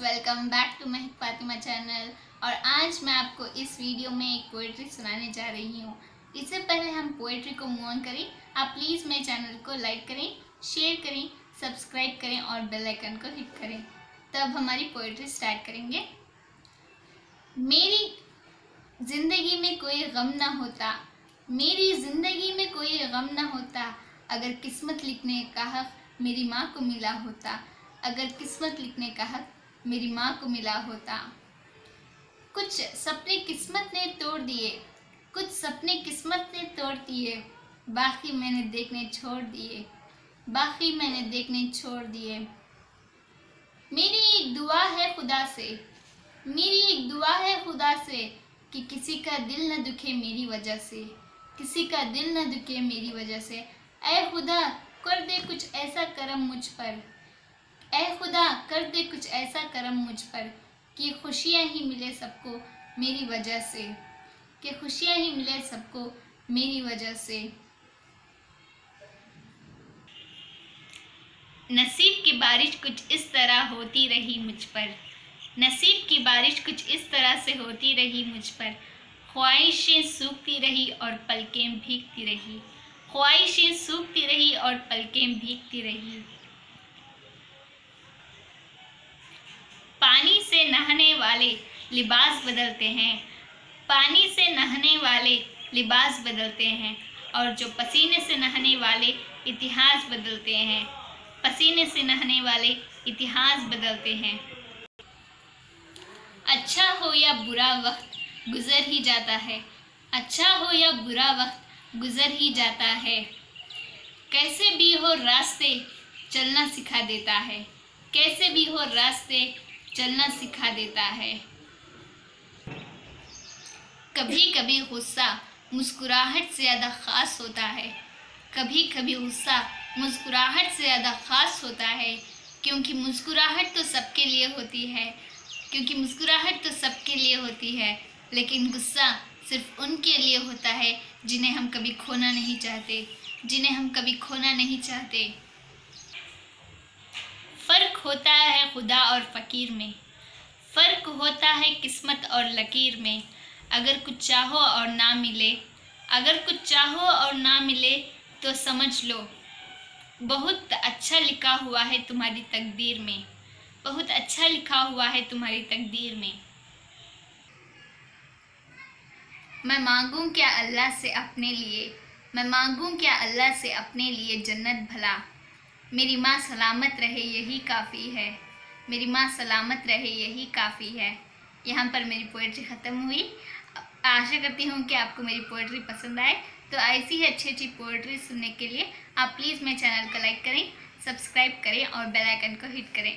Welcome back to Mahak Fatima channel और आज मैं आपको इस वीडियो में एक पोइट्री सुनाने जा रही हूँ। इससे पहले हम पोइट्री को मूव ऑन करें। आप प्लीज़ मेरे चैनल को लाइक करें शेयर करें सब्सक्राइब करें और बेल आइकन को हिट करें। तब हमारी पोइट्री स्टार्ट करेंगे। मेरी ज़िंदगी में कोई गम ना होता। मेरी ज़िंदगी में कोई गम ना होता। अगर किस्मत लिखने का हक मेरी माँ को मिला होता। अगर किस्मत लिखने का हक मेरी माँ को मिला होता। कुछ सपने किस्मत ने तोड़ दिए। कुछ सपने किस्मत ने तोड़ दिए। बाकी मैंने देखने छोड़ दिए। बाकी मैंने देखने छोड़ दिए। मेरी एक दुआ है खुदा से। मेरी एक दुआ है खुदा से कि किसी का दिल न दुखे मेरी वजह से। किसी का दिल न दुखे मेरी वजह से। ऐ खुदा, कर दे कुछ ऐसा करम मुझ पर। ऐ खुदा, कर दे कुछ ऐसा करम मुझ पर, कि खुशियाँ ही मिले सबको मेरी वजह से। कि खुशियाँ ही मिले सबको मेरी वजह से। नसीब की बारिश कुछ इस तरह होती रही मुझ पर। नसीब की बारिश कुछ इस तरह से होती रही मुझ पर। ख्वाहिशें सूखती रही और पलकें भीगती रही। ख्वाहिशें सूखती रही और पलकें भीगती रही। वाले लिबास बदलते हैं। पानी से नहाने वाले लिबास बदलते हैं और जो पसीने से नहाने वाले इतिहास बदलते हैं। पसीने से नहाने वाले इतिहास बदलते हैं। अच्छा हो या बुरा वक्त गुजर ही जाता है। अच्छा हो या बुरा वक्त गुजर ही जाता है। कैसे भी हो रास्ते चलना सिखा देता है। कैसे भी हो रास्ते चलना सिखा देता है। कभी कभी गुस्सा मुस्कुराहट से ज़्यादा ख़ास होता है। कभी कभी गुस्सा मुस्कुराहट से ज़्यादा ख़ास होता है, क्योंकि मुस्कुराहट तो सबके लिए होती है। क्योंकि मुस्कुराहट तो सबके लिए होती है, लेकिन गुस्सा सिर्फ़ उनके लिए होता है जिन्हें हम कभी खोना नहीं चाहते, जिन्हें हम कभी खोना नहीं चाहते। फ़र्क होता है खुदा और फ़कीर में। फ़र्क होता है किस्मत और लकीर में। अगर कुछ चाहो और ना मिले। अगर कुछ चाहो और ना मिले तो समझ लो। बहुत अच्छा लिखा हुआ है तुम्हारी तकदीर में। बहुत अच्छा लिखा हुआ है तुम्हारी तकदीर में। मैं मांगूं क्या अल्लाह से अपने लिए? मैं मांगूं क्या अल्लाह से अपने लिए जन्नत भला? मेरी माँ सलामत रहे, यही काफ़ी है। मेरी माँ सलामत रहे, यही काफ़ी है। यहाँ पर मेरी पोइट्री ख़त्म हुई। आशा करती हूँ कि आपको मेरी पोइट्री पसंद आए। तो ऐसी ही अच्छी अच्छी पोइट्री सुनने के लिए आप प्लीज़ मेरे चैनल को लाइक करें सब्सक्राइब करें और बेल आइकन को हिट करें।